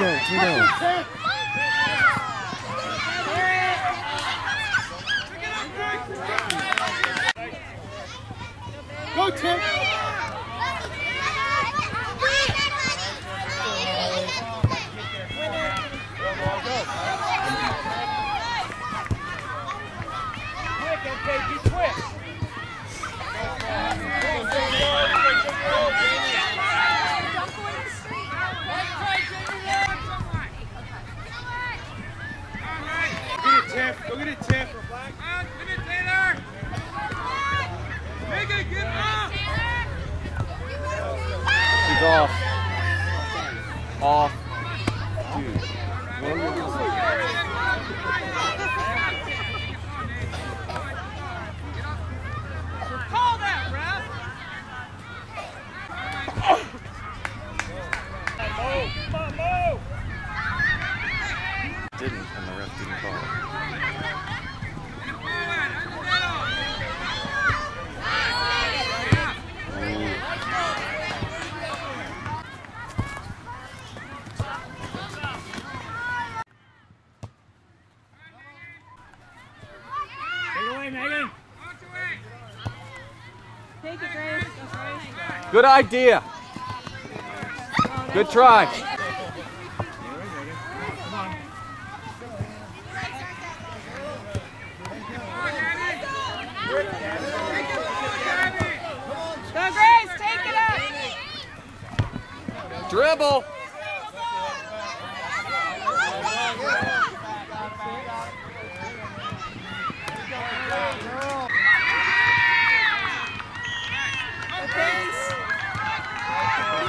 down, two. Go, Tim! Didn't, and the ref didn't call it. Take it away, Megan. Take it, Grace. Good idea. Good try. Go, Grace. Take it up. Dribble. Go,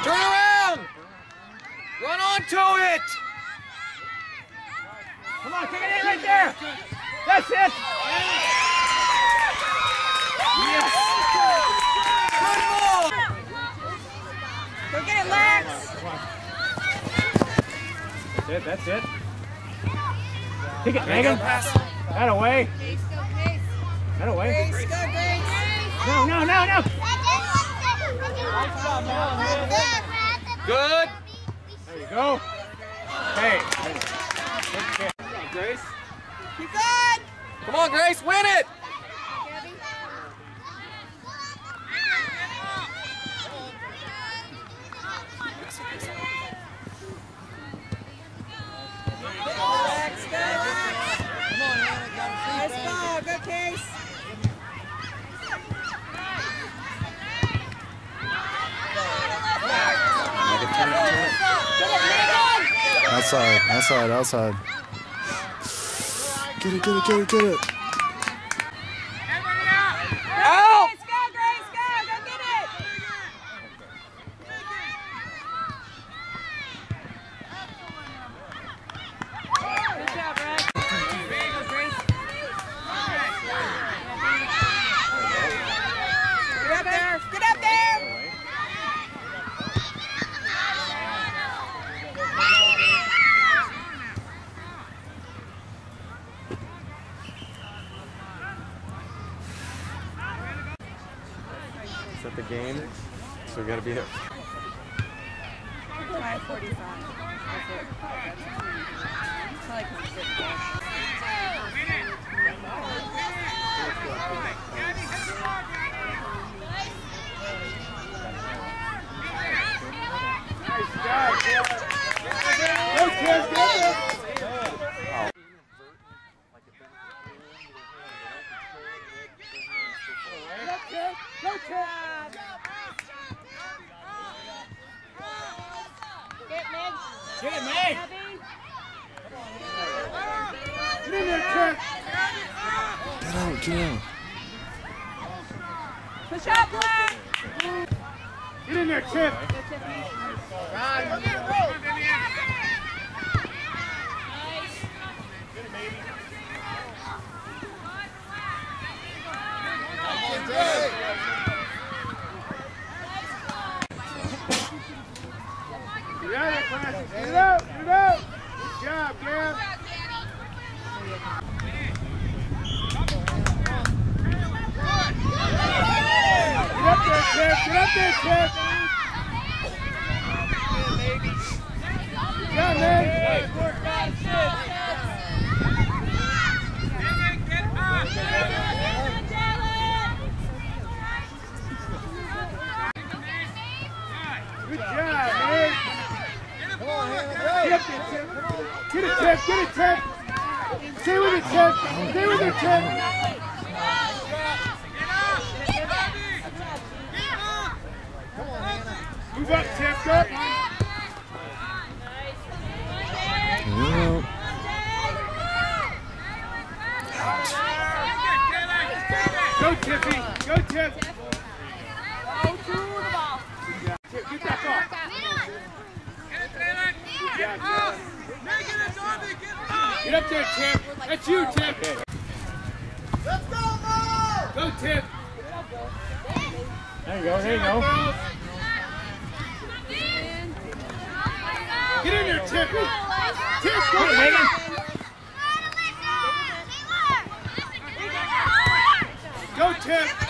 Turn around. Run onto it. Come on, take it in right there. That's it. Yes. Good ball. Go get it, Lex. That's it. That's it. Take it, Megan. That away. That away. Grace, go, Grace. No, no, no, no. Good. There you go. Hey. Come on, Grace. Keep going. Come on, Grace. Win it. Lex, go. Nice ball. Good case. Outside, outside, outside. Get it, get it, get it, get it. Out. Grace, go, Grace, go. Go get it. Good job, Rex. Go, Grace. Get up there. Get up there. Is that the game? So we gotta be there. 545. That's it. It's like when you sit. Go, Tiff. Go, Tiff. Go, Tiff. Get Meg. Get it, Meg. Abby. Get in there, Tiff. Get out, get out. Push up, Black. Get in there, Tiff. Get out of there, Francis. Get it out. Get it out. Good job, man. Get up there, Tiff. Get it, Tiff. Get it, Tiff. Stay with it, Tiff. Stay with it, Tiff. Move up, Tiff. Up. Get. Go, Tiffy. Go, Tiff. Go to the ball. Get that ball. Yeah, yeah. Get Get up there, Tip. That's you, Tip. Let's go, Mo! Go, Tip. There you go, there you go. Get in there, Tip. Tip, go, Megan. Go, Tip.